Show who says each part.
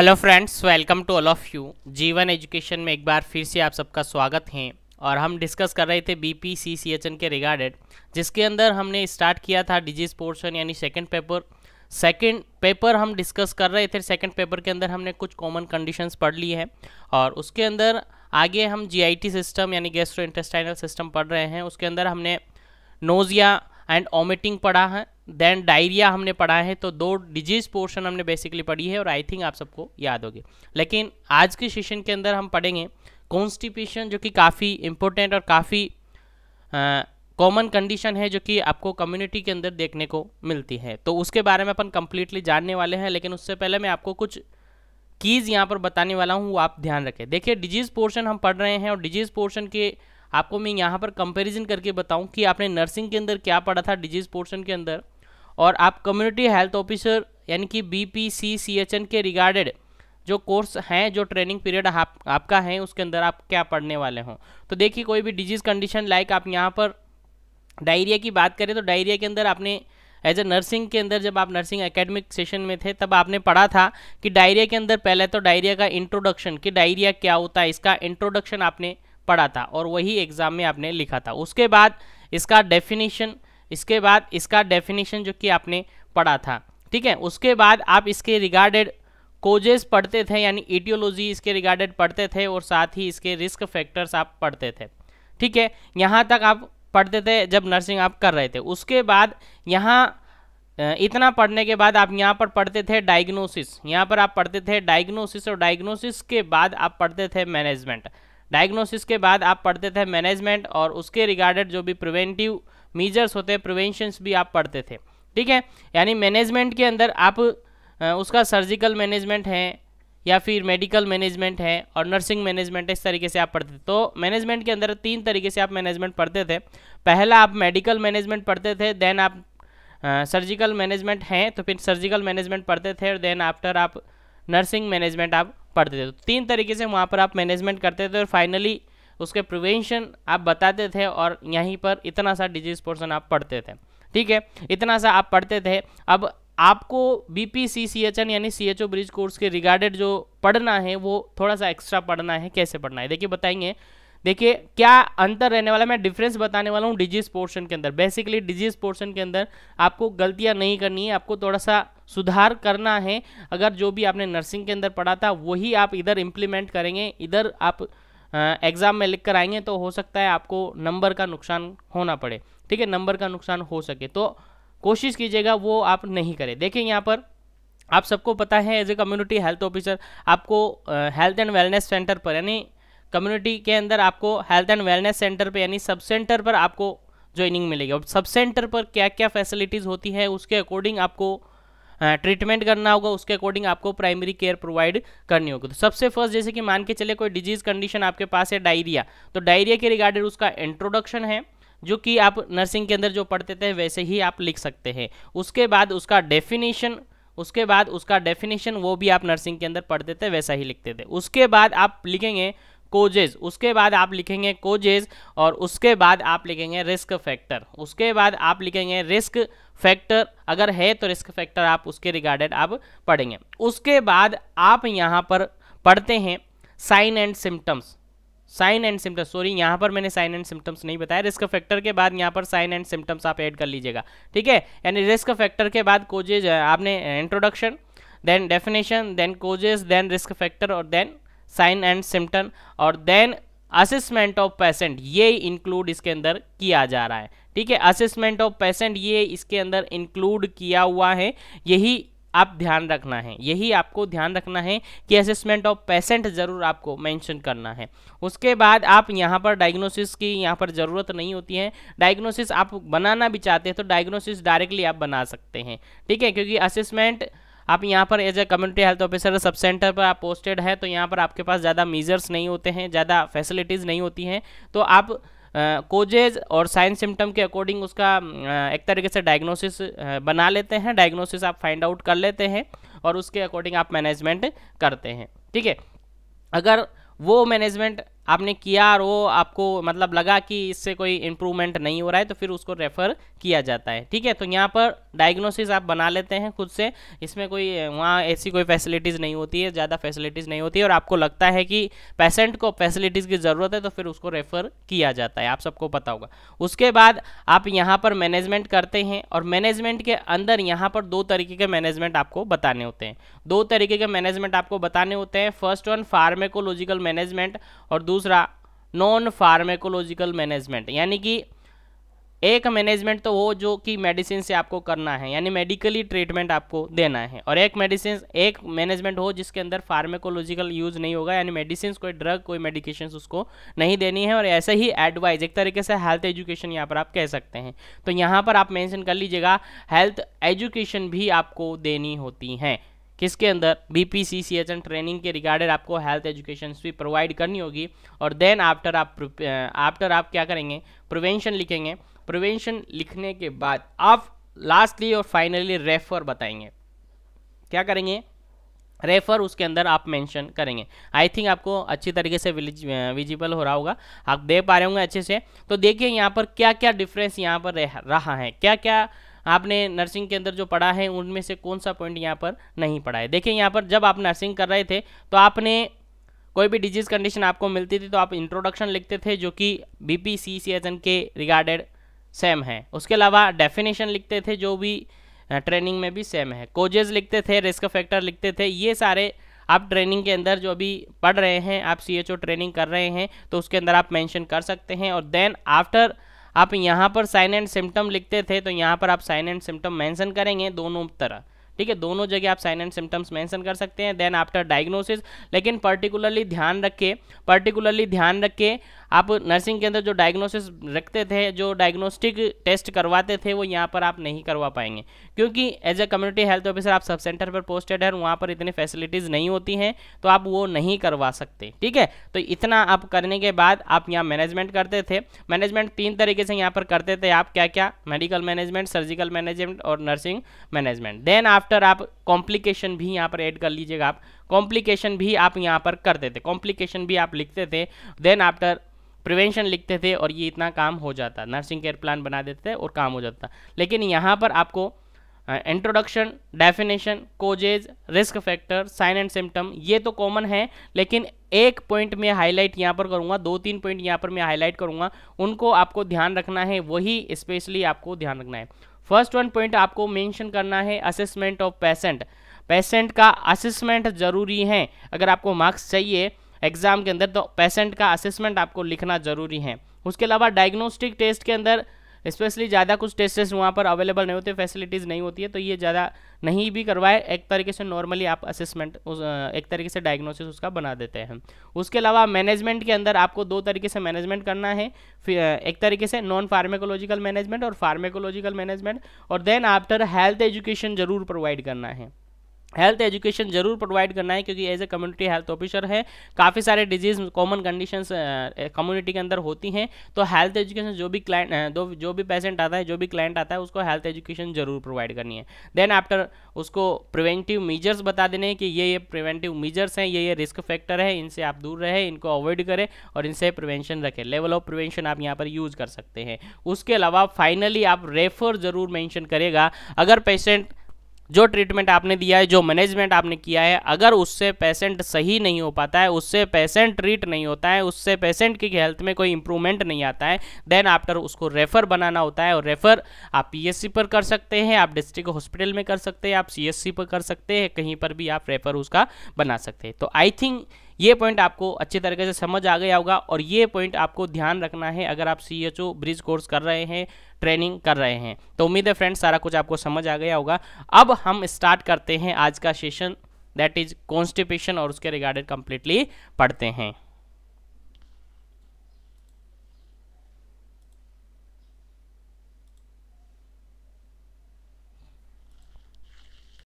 Speaker 1: Hello friends welcome to all of you Jeevan education में एक बार फिर से आप सबका स्वागत है। और हम डिस्कस कर रहे थे B P C C H N के रिगार्डेड जिसके अंदर हमने स्टार्ट किया था डिज़ीज़ पोर्शन यानी सेकंड पेपर सेकंड पेपर हम डिस्कस कर रहे थे सेकंड पेपर के अंदर हमने कुछ कॉमन कंडीशंस पढ़ ली है। और उसके अंदर आगे हम जीआईटी सिस्टम यानी गैस्ट्रो सिस्टम पढ़ रहे हैं। उसके अंदर हमने नोजिया एंड ओमिटिंग पढ़ा है। देन डायरिया हमने पढ़ा है तो दो डिज़ीज़ पोर्शन हमने बेसिकली पढ़ी है और आई थिंक आप सबको याद होगी। लेकिन आज के सेशन के अंदर हम पढ़ेंगे कॉन्स्टिपेशन जो कि काफ़ी इंपॉर्टेंट और काफ़ी कॉमन कंडीशन है, जो कि आपको कम्युनिटी के अंदर देखने को मिलती है। तो उसके बारे में अपन कंप्लीटली जानने वाले हैं, लेकिन उससे पहले मैं आपको कुछ कीज़ यहाँ पर बताने वाला हूँ, वो आप ध्यान रखें। देखिए डिज़ीज़ पोर्शन हम पढ़ रहे हैं और डिज़ीज़ पोर्शन के आपको मैं यहाँ पर कंपैरिजन करके बताऊँ कि आपने नर्सिंग के अंदर क्या पढ़ा था डिज़ीज़ पोर्शन के अंदर। और आप कम्युनिटी हेल्थ ऑफिसर यानी कि B P C C H N के रिगार्डेड जो कोर्स हैं जो ट्रेनिंग पीरियड आप, आपका है उसके अंदर आप क्या पढ़ने वाले हों। तो देखिए कोई भी डिज़ीज़ कंडीशन लाइक आप यहाँ पर डायरिया की बात करें तो डायरिया के अंदर आपने एज ए नर्सिंग के अंदर जब आप नर्सिंग एकेडमिक सेशन में थे तब आपने पढ़ा था कि डायरिया के अंदर पहले तो डायरिया का इंट्रोडक्शन कि डायरिया क्या होता है इसका इंट्रोडक्शन आपने पढ़ा था और वही एग्ज़ाम में आपने लिखा था। उसके बाद इसका डेफिनेशन इसके बाद इसका डेफिनेशन जो कि आपने पढ़ा था, ठीक है? उसके बाद आप इसके रिगार्डेड कोजेस पढ़ते थे, यानी इटियोलॉजी इसके रिगार्डेड पढ़ते थे और साथ ही इसके रिस्क फैक्टर्स आप पढ़ते थे, ठीक है? यहाँ तक आप पढ़ते थे जब नर्सिंग आप कर रहे थे। उसके बाद यहाँ इतना पढ़ने के बाद आप यहाँ पर पढ़ते थे डायग्नोसिस यहाँ पर आप पढ़ते थे डायग्नोसिस और डायग्नोसिस के बाद आप पढ़ते थे मैनेजमेंट डायग्नोसिस के बाद आप पढ़ते थे मैनेजमेंट और उसके रिगार्डेड जो भी प्रिवेंटिव मीजर्स होते हैं प्रिवेंशंस भी आप पढ़ते थे। ठीक है? यानी मैनेजमेंट के अंदर आप उसका सर्जिकल मैनेजमेंट है, या फिर मेडिकल मैनेजमेंट है, और नर्सिंग मैनेजमेंट इस तरीके से आप पढ़ते थे। तो मैनेजमेंट के अंदर तीन तरीके से आप मैनेजमेंट पढ़ते थे। पहला, आप मेडिकल मैनेजमेंट पढ़ते थे देन आप सर्जिकल मैनेजमेंट हैं तो फिर सर्जिकल मैनेजमेंट पढ़ते थे, और देन आफ्टर आप नर्सिंग मैनेजमेंट आप पढ़ते थे। तो तीन तरीके से वहाँ पर आप मैनेजमेंट करते थे, और फाइनली उसके प्रिवेंशन आप बताते थे और यहीं पर इतना सा डिज़ीज़ पोर्सन आप पढ़ते थे। ठीक है? इतना सा आप पढ़ते थे। अब आपको B P C C H N यानी C H O bridge course के रिगार्डेड जो पढ़ना है, वो थोड़ा सा एक्स्ट्रा पढ़ना है, कैसे पढ़ना है? देखिए, बताएँगे। देखिए, क्या अंतर रहने वाला है? मैं डिफरेंस बताने वाला हूँ डिज़ीज़ पोर्शन के अंदर। बेसिकली डिज़ीज़ पोर्शन के अंदर आपको गलतियाँ नहीं करनी है, आपको थोड़ा सा सुधार करना है। अगर जो भी आपने नर्सिंग के अंदर पढ़ा था, वही आप इधर इम्प्लीमेंट करेंगे। इधर आप एग्ज़ाम में लिख कर आएँगे तो हो सकता है आपको नंबर का नुकसान होना पड़े। ठीक है? नंबर का नुकसान हो सके। तो कोशिश कीजिएगा वो आप नहीं करें। देखिए यहाँ पर आप सबको पता है as a community health officer आपको हेल्थ एंड वेलनेस सेंटर पर, यानी कम्युनिटी के अंदर आपको हेल्थ एंड वेलनेस सेंटर पर यानी सब सेंटर पर आपको ज्वाइनिंग मिलेगी। और सब सेंटर पर क्या क्या फैसिलिटीज़ होती है, उसके अकॉर्डिंग आपको ट्रीटमेंट करना होगा, उसके अकॉर्डिंग आपको प्राइमरी केयर प्रोवाइड करनी होगी। तो सबसे फ़र्स्ट जैसे कि मान के चले कोई डिज़ीज़ कंडीशन आपके पास है डायरिया तो डायरिया के रिगार्डेड उसका इंट्रोडक्शन है, जो कि आप नर्सिंग के अंदर जो पढ़ते थे, वैसे ही आप लिख सकते हैं। उसके बाद उसका डेफिनेशन उसके बाद उसका डेफिनेशन वो भी आप नर्सिंग के अंदर पढ़ते थे, वैसा ही लिखते थे। उसके बाद आप लिखेंगे कोजेज। उसके बाद आप लिखेंगे कोजेज और उसके बाद आप लिखेंगे रिस्क फैक्टर। उसके बाद आप लिखेंगे रिस्क फैक्टर। अगर है तो रिस्क फैक्टर आप उसके रिगार्डेड आप पढ़ेंगे। उसके बाद आप यहाँ पर पढ़ते हैं sign and symptoms. Sign and symptoms, sorry, यहाँ पर मैंने साइन एंड सिम्टम्स नहीं बताया। रिस्क फैक्टर के बाद यहाँ पर साइन एंड सिम्टम्स आप ऐड कर लीजिएगा। ठीक है? यानी रिस्क फैक्टर के बाद कोजेज, आपने introduction then definition then causes then risk factor और देन साइन एंड सिम्टम और देन असेसमेंट ऑफ़ पेशेंट, ये इंक्लूड इसके अंदर किया जा रहा है। ठीक है, असेसमेंट ऑफ़ पेशेंट ये इसके अंदर इंक्लूड किया हुआ है, यही आप ध्यान रखना है। यही आपको ध्यान रखना है कि असेसमेंट ऑफ़ पेशेंट ज़रूर आपको मेंशन करना है। उसके बाद आप यहाँ पर डायग्नोसिस की यहाँ पर ज़रूरत नहीं होती है। डायग्नोसिस आप बनाना भी चाहते हैं तो डायग्नोसिस डायरेक्टली आप बना सकते हैं। ठीक है, क्योंकि असेसमेंट आप यहाँ पर as a community health officer sub centre पर आप पोस्टेड है तो यहाँ पर आपके पास ज़्यादा मीजर्स नहीं होते हैं ज़्यादा फैसिलिटीज़ नहीं होती हैं। तो आप कोजेज uh, और साइन सिम्टम के अकॉर्डिंग उसका uh, एक तरीके से डायग्नोसिस uh, बना लेते हैं डायग्नोसिस आप फाइंड आउट कर लेते हैं और उसके अकॉर्डिंग आप मैनेजमेंट करते हैं। ठीक है? अगर वो मैनेजमेंट आपने किया और वो आपको मतलब लगा कि इससे कोई इम्प्रूवमेंट नहीं हो रहा है तो फिर उसको रेफ़र किया जाता है। ठीक है? तो यहाँ पर डायग्नोसिस आप बना लेते हैं खुद से। इसमें कोई, वहाँ ऐसी कोई फैसिलिटीज़ नहीं होती है, ज़्यादा फैसिलिटीज़ नहीं होती है और आपको लगता है कि पेशेंट को फैसिलिटीज़ की ज़रूरत है तो फिर उसको रेफ़र किया जाता है। आप सबको पता होगा। उसके बाद आप यहाँ पर मैनेजमेंट करते हैं और मैनेजमेंट के अंदर यहाँ पर दो तरीके के मैनेजमेंट आपको बताने होते हैं। दो तरीके के मैनेजमेंट आपको बताने होते हैं। फ़र्स्ट वन फार्मेकोलॉजिकल मैनेजमेंट और दूसरा नॉन फार्मेकोलॉजिकल मैनेजमेंट यानी कि एक मैनेजमेंट तो वो जो कि मेडिसिन से आपको करना है, यानी मेडिकली ट्रीटमेंट आपको देना है। और एक मेडिसिन एक मैनेजमेंट हो जिसके अंदर फार्मेकोलॉजिकल यूज़ नहीं होगा, यानी मेडिसिन कोई ड्रग कोई मेडिकेशन उसको नहीं देनी है। और ऐसे ही एडवाइज एक तरीके से हेल्थ एजुकेशन यहाँ पर आप कह सकते हैं। तो यहाँ पर आप मैंशन कर लीजिएगा हेल्थ एजुकेशन भी आपको देनी होती है। किसके अंदर? B P C C H N training के रिगार्डेड आपको हेल्थ एजुकेशन भी प्रोवाइड करनी होगी। और देन आफ्टर आप आफ्टर आप क्या करेंगे? प्रिवेंशन लिखेंगे। प्रिवेंशन लिखने के बाद आप लास्टली और फाइनली रेफर बताएँगे। क्या करेंगे? रेफर उसके अंदर आप मेंशन करेंगे। आई थिंक आपको अच्छी तरीके से विजिबल हो रहा होगा। आप दे पा रहे होंगे अच्छे से। तो देखिए यहाँ पर क्या क्या डिफरेंस यहाँ पर रहा है। क्या क्या आपने नर्सिंग के अंदर जो पढ़ा है, उनमें से कौन सा पॉइंट यहाँ पर नहीं पढ़ा है? देखिए, यहाँ पर जब आप नर्सिंग कर रहे थे तो आपने कोई भी डिज़ीज़ कंडीशन आपको मिलती थी तो आप इंट्रोडक्शन लिखते थे, जो कि B P C C H N के रिगार्डेड सेम है। उसके अलावा डेफिनेशन लिखते थे, जो भी ट्रेनिंग में भी सेम है। कोजेज लिखते थे रिस्क फैक्टर लिखते थे, ये सारे आप ट्रेनिंग के अंदर जो अभी पढ़ रहे हैं, आप सी एच ओ ट्रेनिंग कर रहे हैं तो उसके अंदर आप मेंशन कर सकते हैं। और देन आफ्टर आप यहाँ पर साइन एंड सिम्टम लिखते थे तो यहाँ पर आप साइन एंड सिम्टम मेंशन करेंगे दोनों तरह। ठीक है, दोनों जगह आप साइन एंड सिम्टम्स मेंशन कर सकते हैं देन आफ्टर डायग्नोसिस लेकिन पर्टिकुलरली ध्यान रखे पर्टिकुलरली ध्यान रखे आप नर्सिंग के अंदर जो डायग्नोसिस रखते थे, जो डायग्नोस्टिक टेस्ट करवाते थे, वो यहाँ पर आप नहीं करवा पाएँगे। क्योंकि as a community health officer आप सब सेंटर पर पोस्टेड है, वहाँ पर इतनी फैसिलिटीज़ नहीं होती हैं तो आप वो नहीं करवा सकते, ठीक है? तो इतना आप करने के बाद आप यहाँ मैनेजमेंट करते थे। मैनेजमेंट तीन तरीके से यहाँ पर करते थे आप क्या क्या मेडिकल मैनेजमेंट सर्जिकल मैनेजमेंट और नर्सिंग मैनेजमेंट देन आफ्टर आप कॉम्प्लिकेशन भी यहाँ पर ऐड कर लीजिएगा आप। कॉम्प्लिकेशन भी आप यहाँ पर करते थे। कॉम्प्लिकेशन भी आप लिखते थे। देन आफ्टर प्रिवेंशन लिखते थे और ये इतना काम हो जाता, नर्सिंग केयर प्लान बना देते थे और काम हो जाता। लेकिन यहाँ पर आपको introduction definition causes risk factor sign and symptom ये तो कॉमन है, लेकिन एक पॉइंट में हाईलाइट यहाँ पर करूँगा, दो तीन पॉइंट यहाँ पर मैं हाईलाइट करूँगा, उनको आपको ध्यान रखना है, वही स्पेशली आपको ध्यान रखना है। फ़र्स्ट वन पॉइंट आपको मेंशन करना है असेसमेंट ऑफ़ पेशेंट पेशेंट का असेसमेंट ज़रूरी है, अगर आपको मार्क्स चाहिए एग्ज़ाम के अंदर तो पेशेंट का असेसमेंट आपको लिखना ज़रूरी है। उसके अलावा डायग्नोस्टिक टेस्ट के अंदर स्पेशली ज़्यादा कुछ टेस्टेस वहाँ पर अवेलेबल नहीं होते फैसिलिटीज़ नहीं होती है तो ये ज़्यादा नहीं भी करवाए। एक तरीके से नॉर्मली आप असेसमेंट एक तरीके से डायग्नोसिस उसका बना देते हैं। उसके अलावा मैनेजमेंट के अंदर आपको दो तरीके से मैनेजमेंट करना है। फिर एक तरीके से नॉन फार्मेकोलॉजिकल मैनेजमेंट और फार्मेकोलॉजिकल मैनेजमेंट और देन आफ्टर हेल्थ एजुकेशन ज़रूर प्रोवाइड करना है। हेल्थ एजुकेशन ज़रूर प्रोवाइड करना है क्योंकि as a community health officer है काफ़ी सारे डिज़ीज़ कॉमन कंडीशंस कम्युनिटी के अंदर होती हैं। तो हेल्थ एजुकेशन जो भी क्लाइंट uh, जो भी पेशेंट आता है जो भी क्लाइंट आता है उसको हेल्थ एजुकेशन ज़रूर प्रोवाइड करनी है। देन आफ्टर उसको प्रिवेंटिव मीजर्स बता देने कि ये ये प्रिवेंटिव मीजर्स हैं ये ये रिस्क फैक्टर है इनसे आप दूर रहें इनको अवॉइड करें और इनसे प्रिवेंशन रखें। लेवल ऑफ़ प्रिवेंशन आप यहाँ पर यूज़ कर सकते हैं। उसके अलावा फाइनली आप रेफर ज़रूर मैंशन करेगा। अगर पेशेंट जो ट्रीटमेंट आपने दिया है, जो मैनेजमेंट आपने किया है, अगर उससे पेशेंट सही नहीं हो पाता है, उससे पेशेंट ट्रीट नहीं होता है, उससे पेशेंट की हेल्थ में कोई इंप्रूवमेंट नहीं आता है देन आफ्टर उसको रेफ़र बनाना होता है और रेफ़र आप पीएससी पर कर सकते हैं, आप डिस्ट्रिक्ट हॉस्पिटल में कर सकते हैं, आप सीएससी पर कर सकते हैं, कहीं पर भी आप रेफ़र उसका बना सकते हैं। तो आई थिंक ये पॉइंट आपको अच्छे तरीके से समझ आ गया होगा और ये पॉइंट आपको ध्यान रखना है अगर आप C H O bridge course कर रहे हैं ट्रेनिंग कर रहे हैं। तो उम्मीद है फ्रेंड्स सारा कुछ आपको समझ आ गया होगा। अब हम स्टार्ट करते हैं आज का सेशन दैट इज़ कॉन्स्टिपेशन और उसके रिगार्डेड कंप्लीटली पढ़ते हैं।